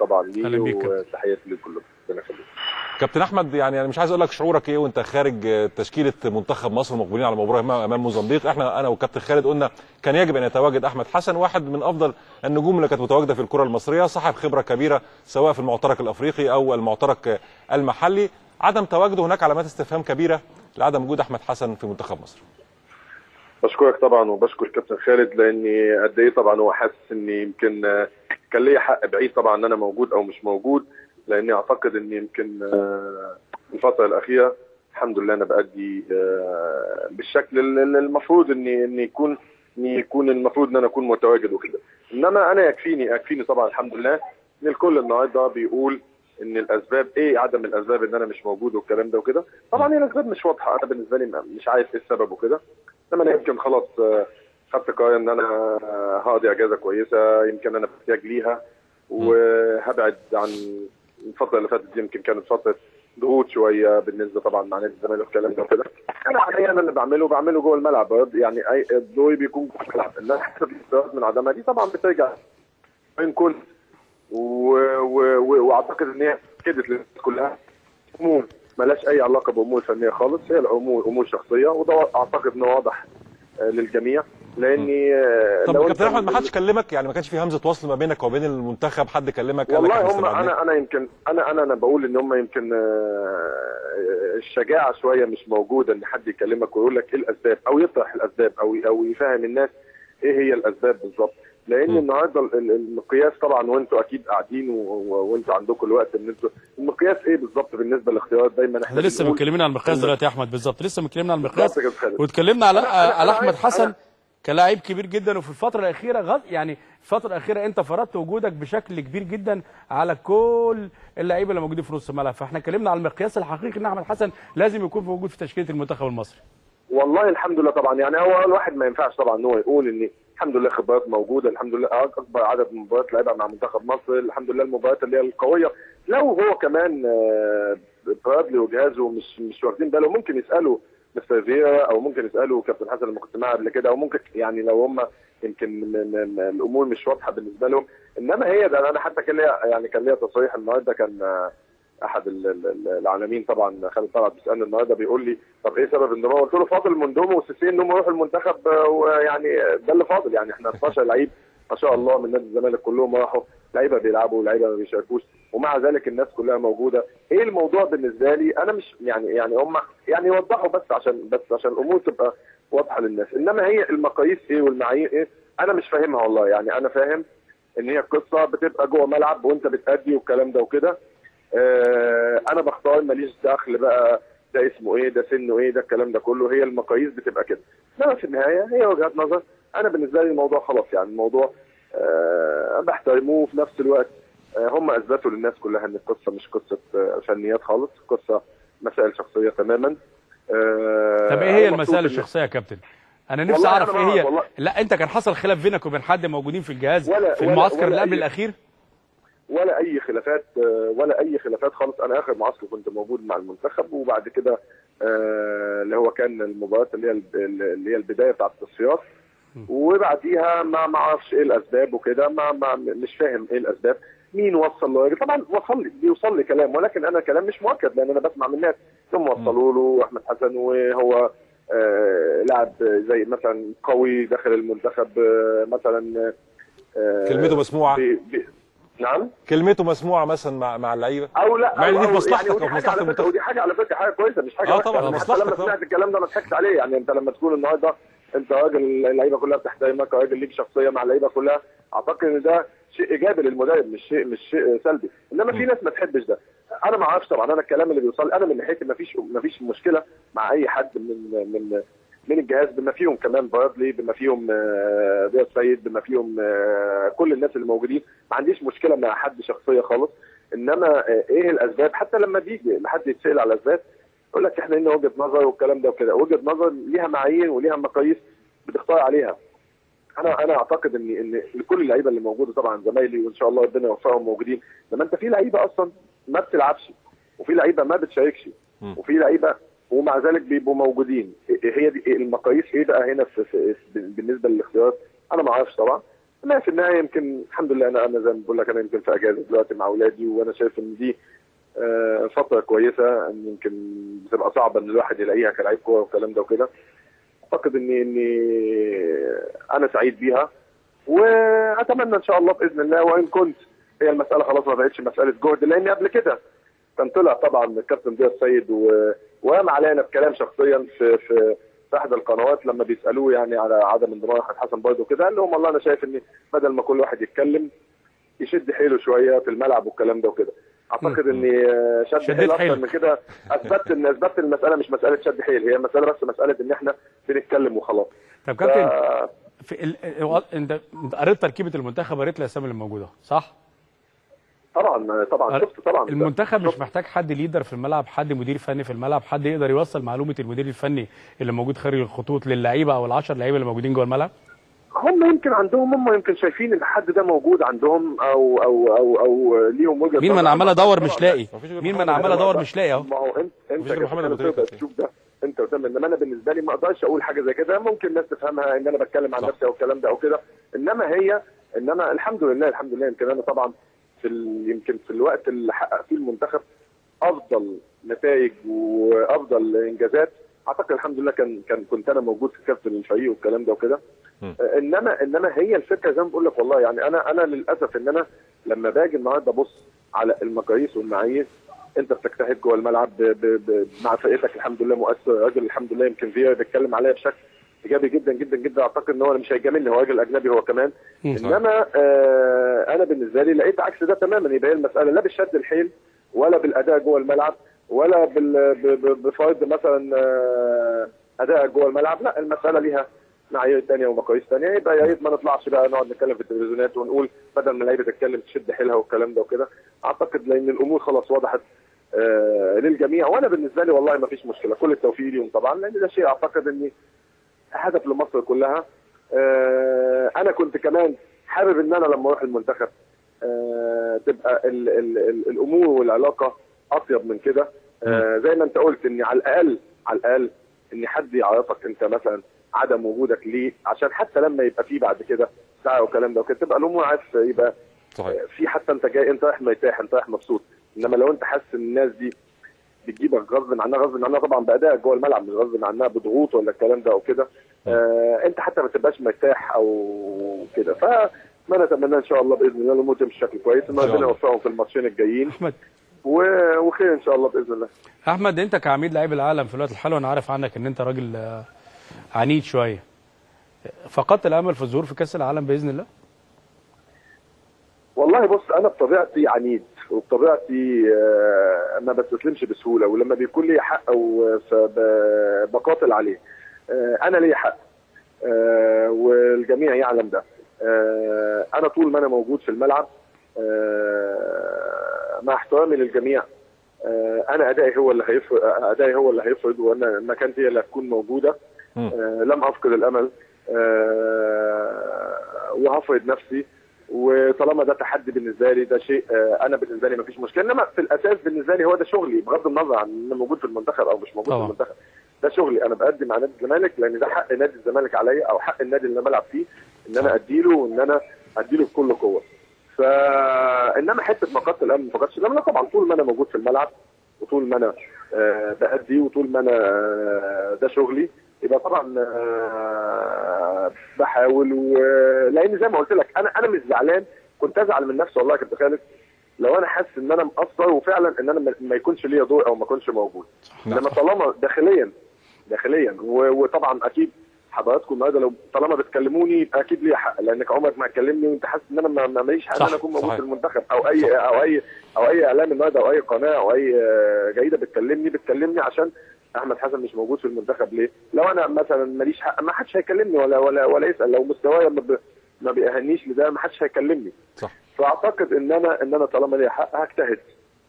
طبعا ليه كابتن. وتحياتي لكلكم ربنا يخليك. كابتن أحمد يعني أنا مش عايز أقول لك شعورك إيه وأنت خارج تشكيلة منتخب مصر المقبلين على مباراه أمام موزمبيق. إحنا أنا والكابتن خالد قلنا كان يجب أن يتواجد أحمد حسن واحد من أفضل النجوم اللي كانت متواجدة في الكرة المصرية صاحب خبرة كبيرة سواء في المعترك الأفريقي أو المعترك المحلي. عدم تواجده هناك علامات استفهام كبيرة لعدم وجود أحمد حسن في منتخب مصر. بشكرك طبعا وبشكر كابتن خالد لأني قد إيه طبعا هو حاسس إن يمكن آه، كان ليا حق بعيد طبعا إن أنا موجود أو مش موجود لأني أعتقد إن يمكن آه، الفترة الأخيرة الحمد لله أنا بأدي آه، بالشكل ال- ال- المفروض اني اني يكون اني يكون المفروض إن أنا أكون متواجد وكده. إنما أنا يكفيني يكفيني طبعا الحمد لله إن الكل النهارده بيقول إن الأسباب إيه عدم الأسباب إن أنا مش موجود والكلام ده وكده. طبعا هي الأسباب مش واضحة أنا بالنسبة لي مش عارف إيه السبب وكده. إنما أنا يمكن خلاص آه، خدت قرار إن أنا هقضي أجازة كويسة يمكن أنا محتاج ليها. وهبعد عن الفترة اللي فاتت دي يمكن كانت فترة ضغوط شوية بالنسبة طبعا مع نادي الزمالك والكلام ده وكده. أنا حاليا أنا اللي بعمله بعمله جوه الملعب. يعني أي دوري بيكون جوه الملعب. إن أنا حسب الاختيارات من عدمها دي طبعا بترجع وين كنت و... و... و... وأعتقد إن هي كدت للناس كلها. امور ملاش أي علاقة بأمور فنية خالص. هي الأمور أمور شخصية وده أعتقد إنه واضح آه، للجميع. لاني آه، طب لو كابتن أحمد ما حدش كلمك يعني ما كانش في همزة وصل ما بينك وبين المنتخب حد كلمك قال لك والله هم؟ أنا أنا يمكن أنا أنا أنا بقول إن هم يمكن آه، الشجاعة شوية مش موجودة إن حد يكلمك ويقول لك إيه الأسباب أو يطرح الأسباب أو أو يفهم الناس إيه هي الأسباب بالظبط لأن م. النهارده ال- ال- المقياس طبعا وأنتوا أكيد قاعدين وأنتوا عندكم الوقت إن أنتوا المقياس إيه بالظبط بالنسبة للاختيارات دايما إحنا لسه متكلمين عن المقياس دلوقتي يا أحمد بالظبط لسه متكلمين عن المقياس. واتكلمنا على على أحمد حسن أنا- كلاعب كبير جدا وفي الفترة الأخيرة غض يعني الفترة الأخيرة أنت فرضت وجودك بشكل كبير جدا على كل اللعيبة اللي موجودين في نص الملعب. فإحنا اتكلمنا على المقياس الحقيقي إن أحمد حسن لازم يكون موجود في تشكيلة المنتخب المصري. والله الحمد لله طبعا. يعني هو الواحد ما ينفعش طبعا إن هو يقول إن الحمد لله خبرات موجودة الحمد لله أكبر عدد من المباريات لعبها مع منتخب مصر الحمد لله المباريات اللي هي القوية. لو هو كمان آه، برادلي وجهازه مش مش واخدين باله ممكن يسألوا مستر فيرا أو ممكن يسألوا كابتن حسن لما كنت معاه قبل كده أو ممكن يعني لو هم يمكن الأمور مش واضحة بالنسبة لهم إنما هي ده أنا حتى كان ليا يعني كان ليا تصريح النهارده كان أحد ال- ال- ال- العالمين طبعا خالد طلعت بيسالني النهارده بيقول لي طب إيه سبب النضال؟ قلت له فاضل مندوم وسيسي انهم يروحوا المنتخب آه، ويعني ده اللي فاضل يعني إحنا 12 لعيب ما شاء الله من نادي الزمالك كلهم راحوا لعيبة بيلعبوا ولعيبه ما بيشاركوش ومع ذلك الناس كلها موجودة. إيه الموضوع بالنسبة لي؟ أنا مش يعني يعني هم يعني يوضحوا بس عشان بس عشان الأمور تبقى واضحة للناس. إنما هي المقاييس إيه والمعايير إيه؟ أنا مش فاهمها والله. يعني أنا فاهم إن هي القصة بتبقى جوه ملعب وأنت بتأدي والكلام ده وكده. آه، أنا بختار ماليش دخل بقى ده اسمه إيه ده سنه إيه ده الكلام ده كله. هي المقاييس بتبقى كده. انما في النهاية هي وجهات نظر. أنا بالنسبة لي الموضوع خلاص يعني الموضوع آه، بحترمه وفي نفس الوقت. آه، هم أثبتوا للناس كلها إن القصة مش قصة آه، فنيات خالص قصة مسائل شخصية تماما. آه، طب إيه هي المسائل الشخصية يا كابتن؟ أنا نفسي أعرف إيه هي؟ والله- لا أنت كان حصل خلاف بينك وبين حد موجودين في الجهاز ولا- في المعسكر اللي قبل الأخير؟ ولا أي خلافات آه، ولا أي خلافات خالص. أنا آخر معسكر كنت موجود مع المنتخب وبعد كده آه، اللي هو كان المباراة اللي هي اللي هي البداية بتاعت التصفيات. وبعديها ما ما أعرفش إيه الأسباب وكده ما, ما مش فاهم إيه الأسباب. مين وصل له؟ طبعا وصل لي بيوصل لي كلام ولكن أنا كلام مش مؤكد لأن أنا بسمع من الناس. ثم وصلوا له أحمد حسن وهو آه لاعب زي مثلا قوي داخل المنتخب آه مثلا آه كلمته مسموعة؟ بي بي نعم؟ كلمته مسموعة مثلا مع مع اللعيبة؟ أو لا مع دي في مصلحتك يعني في على فكرة- المنتخب. ودي حاجة على فكرة حاجة كويسة مش حاجة وحشة. طبعاً، مصلحتك لما. سمعت الكلام ده ما ضحكتش عليه. يعني أنت لما تكون النهارده انت راجل اللعيبة كلها بتحترمك راجل ليك شخصية مع اللعيبة كلها. أعتقد إن ده شيء إيجابي للمدرب مش شيء مش شيء سلبي. إنما في ناس ما تحبش ده. أنا ما أعرفش طبعا أنا الكلام اللي بيوصل أنا من ناحيتي ما فيش ما فيش مشكلة مع أي حد من من من الجهاز بما فيهم كمان برادلي بما فيهم آه، ضياء السيد بما فيهم آه، كل الناس اللي موجودين. ما عنديش مشكلة مع حد شخصية خالص. إنما آه، إيه الأسباب؟ حتى لما بيجي لحد يتسأل على الأسباب يقول لك إحنا لنا وجهة نظر والكلام ده وكده. وجهة نظر ليها معايير وليها مقاييس بتختار عليها. أنا أنا أعتقد إن إن لكل اللعيبة اللي موجودة طبعا زمايلي وإن شاء الله ربنا يوفقهم موجودين. لما أنت في لعيبة أصلا ما بتلعبش وفي لعيبة ما بتشاركش. وفي لعيبة ومع ذلك بيبقوا موجودين. إيه- هي دي المقاييس؟ إيه بقى هنا في في بالنسبة للاختيارات؟ أنا ما أعرفش طبعا. ما في النهاية يمكن الحمد لله أنا أنا زي ما بقول لك أنا يمكن في أجازة دلوقتي مع أولادي وأنا شايف إن دي فترة كويسة يمكن بتبقى صعبة إن الواحد يلاقيها كلاعب كورة والكلام ده وكده أعتقد اني إني أنا سعيد بيها وأتمنى إن شاء الله بإذن الله وإن كنت هي المسألة خلاص ما بقتش مسألة جهد لأن قبل كده كان طلع طبعا الكابتن ضياء السيد. وقام علينا بكلام شخصيا في في في أحد القنوات لما بيسألوه يعني على عدم انضمام أحمد حسن برضه كده قال لهم والله أنا شايف ان بدل ما كل واحد يتكلم يشد حيله شوية في الملعب والكلام ده وكده أعتقد ان شد حيل أكتر. من كده. أثبت ان أثبت إن المسألة مش مسألة شد حيل هي مسألة بس مسألة إن إحنا بنتكلم وخلاص. طب كابتن ف- في ال... أنت قريت تركيبة المنتخب قريت الأسامي اللي موجودة صح؟ طبعا طبعا شفت طبعا. المنتخب مش محتاج حد ليدر في الملعب حد مدير فني في الملعب حد يقدر يوصل معلومة المدير الفني اللي موجود خارج الخطوط للعيبة أو العشر لعيبة اللي موجودين جوه الملعب؟ هم يمكن عندهم هم يمكن شايفين إن الحد ده موجود عندهم أو أو أو أو ليهم وجهة مين. أنا عمال ادور مش لاقي؟ مين أنا عمال ادور مش لاقي أهو. ما هو انت انت محمد تشوف ده؟ انت قدام؟ إنما أنا بالنسبة لي ما أقدرش أقول حاجة زي كده. ممكن الناس تفهمها إن أنا بتكلم عن. نفسي أو الكلام ده أو كده. إنما هي انما الحمد لله الحمد لله يمكن أنا طبعا في. يمكن في الوقت اللي حقق فيه المنتخب أفضل نتائج وأفضل إنجازات. أعتقد الحمد لله كان كان كنت أنا موجود في كابتن الفريق والكلام ده وكده. آه، انما إنما هي الفكرة زي ما بقول لك والله يعني أنا أنا للأسف إن أنا لما باجي النهارده أبص على المقاييس والمعايير أنت بتجتهد جوه الملعب ب ب ب مع فرقتك الحمد لله مؤثر راجل الحمد لله يمكن فيا بيتكلم عليا بشكل إيجابي جدا جدا جدا أعتقد إن هو مش هيجاملني هو راجل أجنبي هو كمان. إنما آه أنا بالنسبة لي لقيت عكس ده تماما يبقى هي المسألة لا بالشد الحيل ولا بالأداء جوه الملعب ولا بفرض مثلا آه، أداء جوه الملعب. لا المسألة ليها معايير ثانية ومقاييس ثانية يبقى يا ريت ما نطلعش بقى نقعد نتكلم في التلفزيونات ونقول بدل ما اللعيبة تتكلم تشد حيلها والكلام ده وكده. أعتقد لأن الأمور خلاص وضحت آه للجميع. وأنا بالنسبة لي والله ما فيش مشكلة كل التوفيق ليهم طبعا لأن ده شيء أعتقد إني هدف لمصر كلها. آه أنا كنت كمان حابب إن أنا لما أروح المنتخب تبقى ال ال ال الأمور والعلاقة أطيب من كده. آه زي ما انت قلت ان على الاقل على الأقل ان حد يعرفك أنت مثلا عدم وجودك ليه عشان حتى لما يبقى فيه بعد كده ساعة والكلام ده وكده تبقى الأمور عارف يبقى صحيح. في حتى أنت جاي أنت رايح مرتاح أنت رايح مبسوط. إنما لو أنت حاسس إن الناس دي بتجيبك غصب عنها غصب عنها طبعا بادائك جوه الملعب مش غصب عنها بضغوط ولا الكلام ده أو كده آه أنت حتى ما تبقاش مرتاح أو كده. ف ما نتمنى إن شاء الله بإذن الله الأمور تمشي بشكل كويس إن ربنا. يوفقهم في الماتشين الجايين. أحمد. وخير إن شاء الله بإذن الله. أحمد أنت كعميد لعيب العالم في الوقت الحالي وأنا عارف عنك إن أنت راجل آه، عنيد شوية. فقدت الأمل في الظهور في كأس العالم بإذن الله؟ والله بص أنا بطبيعتي عنيد وبطبيعتي آه، ما بستسلمش بسهولة ولما بيكون لي حق بقاتل عليه آه، أنا لي حق والجميع يعلم ده أنا طول ما أنا موجود في الملعب مع احترامي للجميع آه، أنا أدائي هو اللي هيفرض أدائي هو اللي هيفرض وأنا مكانتي هي اللي هتكون موجودة. آه، لم افقد الأمل آه، وهفرض نفسي. وطالما ده تحدي بالنسبة لي ده شيء أنا بالنسبة لي مفيش مشكلة. إنما في الأساس بالنسبة لي هو ده شغلي بغض النظر عن ان أنا موجود في المنتخب أو مش موجود طبعا. في المنتخب. ده شغلي أنا بقدم مع نادي الزمالك لأن ده حق نادي الزمالك عليا أو حق النادي اللي أنا بلعب فيه إن أنا أديله وإن أنا أديله بكل قوة. فإنما حتة فقدت الامل ما فقدتش الامل لا طبعا طول ما أنا موجود في الملعب وطول ما أنا آه، بأدي وطول ما أنا آه، ده شغلي يبقى طبعا آه، بحاول و- لأن زي ما قلت لك أنا أنا مش زعلان كنت أزعل من نفسي والله يا كابتن خالد لو أنا حاسس إن أنا مقصر وفعلا إن أنا ما- ما يكونش ليا دور أو ما أكونش موجود. إنما طالما داخليا داخليا وطبعا أكيد حضراتكم النهارده لو طالما بتكلموني يبقى أكيد ليا حق لأنك عمرك ما هتكلمني وأنت حاسس إن أنا ما- ما ماليش حق إن صح، أنا أكون موجود. في المنتخب أو اي أو اي أو أي إعلام النهارده أو أي قناة أو أي آه، جريدة بتكلمني بتكلمني عشان أحمد حسن مش موجود في المنتخب ليه؟ لو أنا مثلا ماليش حق ما حدش هيكلمني ولا ولا ولا يسأل لو مستوايا ما ب- ما بيأهلنيش لده ما حدش هيكلمني صح فأعتقد إن أنا إن أنا طالما ليا حق هجتهد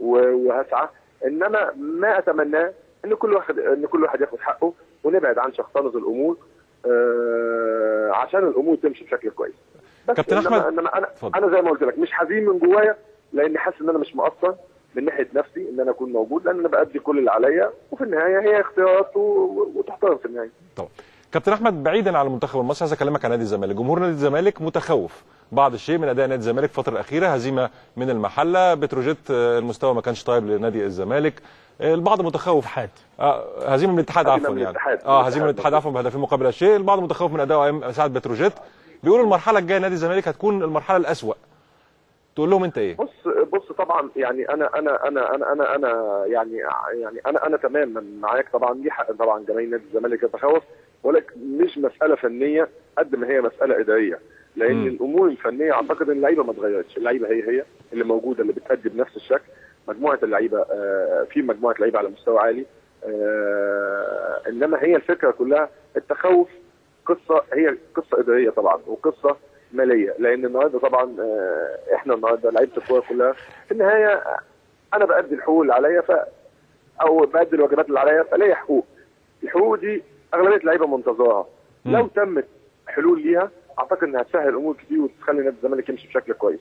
وهسعى انما ما أتمناه إن كل واحد إن كل واحد ياخد حقه ونبعد عن شخصنة الأمور عشان الأمور تمشي بشكل كويس. كابتن إنما- أحمد، إنما أنا اتفضل. أنا زي ما قلت لك مش حزين من جوايا لأني حاسس إن أنا مش مقصر من ناحية نفسي إن أنا أكون موجود لأن أنا بأدي كل اللي عليا وفي النهاية هي اختيارات وتحترم في النهاية. طبعا. كابتن أحمد بعيدا عن المنتخب المصري عايز أكلمك عن نادي الزمالك. جمهور نادي الزمالك متخوف. بعض الشيء من أداء نادي الزمالك الفترة الأخيرة هزيمة من المحلة. بتروجيت آه، المستوى ما كانش طيب لنادي الزمالك. آه، البعض متخوف. اتحاد آه هزيمة من الاتحاد عفوا يعني. الاتحاد. آه هزيمة من الاتحاد عفوا بهدفين مقابل لا شيء البعض متخوف من أداء سعد بتروجيت. بيقولوا المرحلة الجاية نادي الزمالك هتكون المرحلة الأسوأ. تقول لهم أنت إيه؟ بص بص طبعا يعني أنا أنا أنا أنا أنا أنا يعني يعني أنا أنا تماما معاك طبعا. دي حق طبعا جماهير نادي الزمالك يتخوف. ولكن مش مسألة فنية قد ما هي مسألة إدارية. لأن مم. الأمور الفنية أعتقد إن اللعيبة ما اتغيرتش اللعيبة هي هي اللي موجودة اللي بتأدي بنفس الشكل. مجموعة اللعيبة آه، في مجموعة لعيبة على مستوى عالي. آه، إنما هي الفكرة كلها التخوف. قصة هي قصة إدارية طبعا وقصة مالية. لأن النهارده طبعا آه، إحنا النهارده لعيبة الكورة كلها في النهاية أنا بأدي الحقوق اللي عليا ف أو بأدي الواجبات اللي عليا فليا حقوق. الحقوق دي أغلبية اللعيبه منتظراها. مم. لو تمت حلول ليها أعتقد إنها تسهل امور كتير وتخلي نادي الزمالك يمشي بشكل كويس.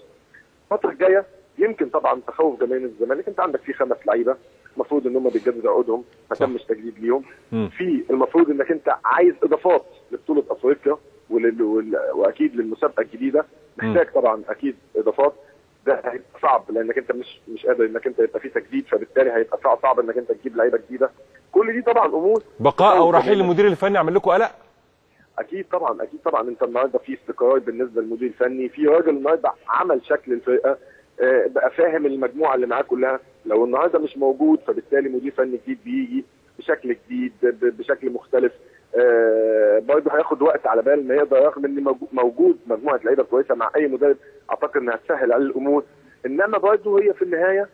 الفترة الجاية يمكن طبعا تخوف جماهير الزمالك. أنت عندك في خمس لعيبة المفروض إن هم بيجددوا عقودهم ما. تمش تجديد ليهم. في المفروض إنك أنت عايز إضافات لبطولة أفريقيا ولل... وال... وأكيد للمسابقة الجديدة. محتاج طبعا أكيد إضافات. ده هيبقى صعب لأنك أنت مش مش قادر إنك أنت يبقى في تجديد فبالتالي هيبقى صعب صعب إنك أنت تجيب لعيبة جديدة. كل دي طبعا أمور بقاء أو رحيل. المدير الفني عمل لكم قلق؟ أكيد طبعا أكيد طبعا. أنت النهارده في استقرار بالنسبة للمدير الفني في راجل النهارده عمل شكل الفرقة آه، بقى فاهم المجموعة اللي معاه كلها. لو النهارده مش موجود فبالتالي مدير فني جديد بيجي بشكل جديد بشكل مختلف. آه، برضه هياخد وقت على بال ما يقدر رغم إن موجو- موجود مجموعة لعيبة كويسة مع أي مدرب أعتقد إنها تسهل عليه الأمور. إنما برضه هي في النهاية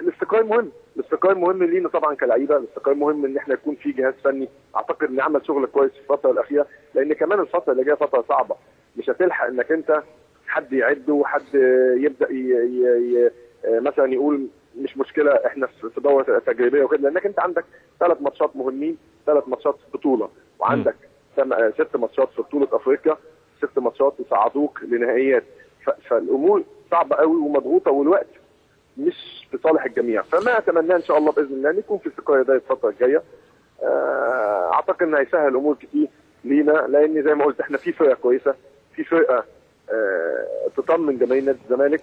الاستقرار مهم. الاستقرار مهم لينا طبعا كلعيبة. الاستقرار مهم إن إحنا يكون في جهاز فني. أعتقد إن عمل شغل كويس في الفترة الأخيرة. لأن كمان الفترة اللي جاية فترة صعبة. مش هتلحق إنك أنت حد يعده وحد يبدأ ي... ي... ي... مثلا يقول مش مشكلة إحنا في في دورة تجريبيه وكده. لأنك أنت عندك ثلاث ماتشات مهمين ثلاث ماتشات في بطولة. وعندك. ست ماتشات في بطولة أفريقيا. ست ماتشات يصعدوك لنهائيات. ف... فالأمور صعبة قوي ومضغوطة والوقت مش في صالح الجميع. فما اتمناه إن شاء الله بإذن الله إن يكون في استقرار ده الفترة الجاية. آه، أعتقد إنه هيسهل امور كتير لينا لأن زي ما قلت إحنا في فرقة كويسة في فرقة آه، تطمن جماهير نادي الزمالك.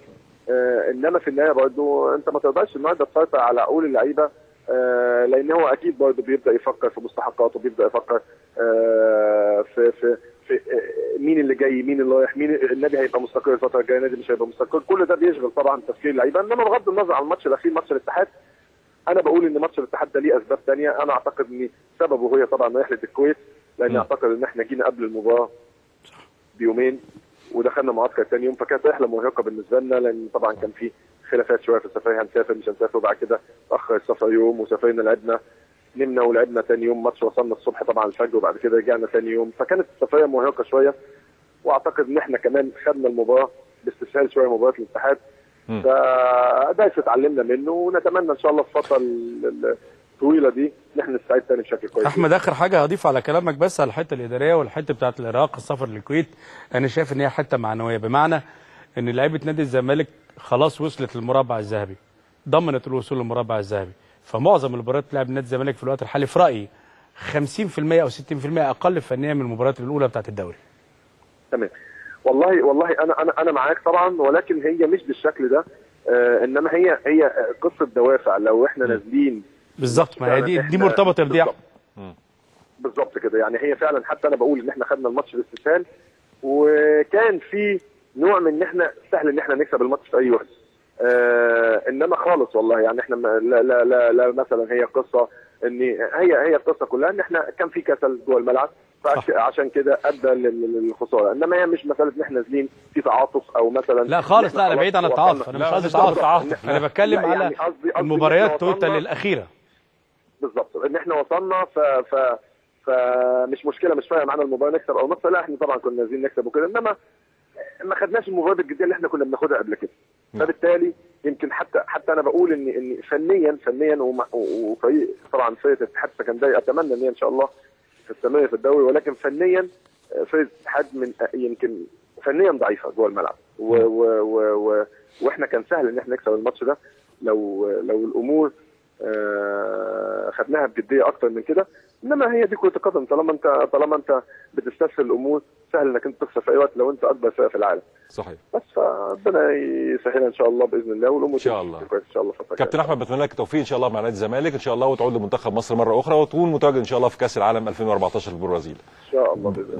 آه، إنما في النهاية برضو أنت ما تقدرش النهارده تسيطر على عقول اللعيبة لأن هو أكيد برضو بيبدأ يفكر في مستحقاته بيبدأ يفكر في في مين اللي جاي مين اللي رايح مين النادي هيبقى مستقر الفترة الجاية النادي مش هيبقى مستقر. كل ده بيشغل طبعا تفكير اللعيبة. إنما بغض النظر عن الماتش الأخير ماتش الاتحاد أنا بقول إن ماتش الاتحاد ده ليه أسباب تانية. أنا أعتقد إن سببه هي طبعا رحله الكويت لأن م. أعتقد إن إحنا جينا قبل المباراة بيومين ودخلنا معسكر تاني يوم فكانت رحلة مرهقة بالنسبة لنا لأن طبعا كان في خلافات شوية في السفرية. هنسافر مش هنسافر. وبعد كده اتاخر السفر يوم وسافرنا لعبنا. نمنا ولعبنا تاني يوم ماتش وصلنا الصبح طبعا الفجر وبعد كده رجعنا تاني يوم. فكانت السفرية مرهقة شوية وأعتقد إن إحنا كمان خدنا المباراة باستسهال شوية مباراة الاتحاد. فده اتعلمنا منه ونتمنى إن شاء الله الفترة ال- ال- الطويلة دي إن إحنا نستعد تاني بشكل كويس. أحمد آخر حاجة هضيف على كلامك بس على الحتة الإدارية والحتة بتاعت العراق السفر للكويت. أنا شايف إن هي حتة معنوية بمعنى إن لعيبة نادي الزمالك خلاص وصلت للمربع الذهبي ضمنت الوصول للمربع الذهبي. فمعظم المباريات اللي لعب نادي الزمالك في الوقت الحالي في رأيي 50% أو 60% أقل فنيا من المباريات الأولى بتاعت الدوري. تمام. والله والله أنا أنا أنا معاك طبعا ولكن هي مش بالشكل ده آه إنما هي هي قصة دوافع. لو إحنا نازلين بالظبط. ما هي دي دي إحنا- مرتبطة بدي بالظبط. بالظبط كده. يعني هي فعلا حتى أنا بقول إن إحنا خدنا الماتش باستسهال وكان في نوع من إن إحنا سهل إن إحنا نكسب الماتش في أي وقت. آه إنما خالص والله. يعني إحنا لا لا لا, لا مثلا هي قصة ان هي هي القصة كلها إن إحنا كان في كسل جوه الملعب فعش- عشان كده أدى لل- للخسارة. إنما هي مش مسألة إن إحنا نازلين في تعاطف أو مثلا لا خالص لا أنا بعيد عن التعاطف. أنا مش قصدي تعاطف. أنا بتكلم على يعني قصدي- المباريات total الأخيرة. بالظبط. إن إحنا وصلنا ف ف فمش مشكلة مش فارقة معانا المباراة نكسب أو نخسر. لا إحنا طبعا كنا نازلين نكسب وكده. إنما ما خدناش المباراة بالجدية اللي إحنا كنا بناخدها قبل كده. فبالتالي يمكن حتى حتى أنا بقول ان ان فنيا فنيا وفريق طبعا فرقه الاتحاد السكندري أتمنى إن هي إن شاء الله تستمر في الدوري ولكن فنيا فرقه الاتحاد من يمكن فنيا ضعيفة جوه الملعب. و و و و وإحنا كان سهل إن إحنا نكسب الماتش ده لو لو الأمور آه، خدناها بجدية أكتر من كده. إنما هي دي كرة القدم. طالما انت طالما أنت بتستسهل الأمور سهل إنك أنت تخسر في أي وقت لو أنت أكبر فرقه في العالم. صحيح. بس فربنا يسهلها إن شاء الله بإذن الله والأمور إن شاء الله. إن شاء الله كابتن. أحمد بتمنى لك التوفيق إن شاء الله مع نادي الزمالك إن شاء الله وتعود لمنتخب مصر مرة أخرى وتكون متواجد إن شاء الله في كأس العالم 2014 في البرازيل. إن شاء الله بإذن الله.